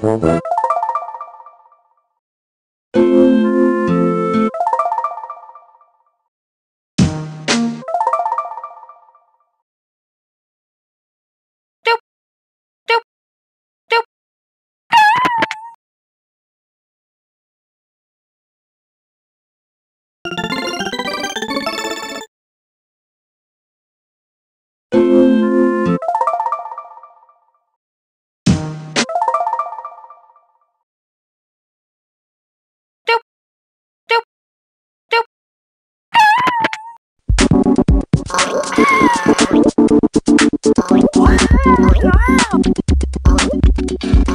Música Wow!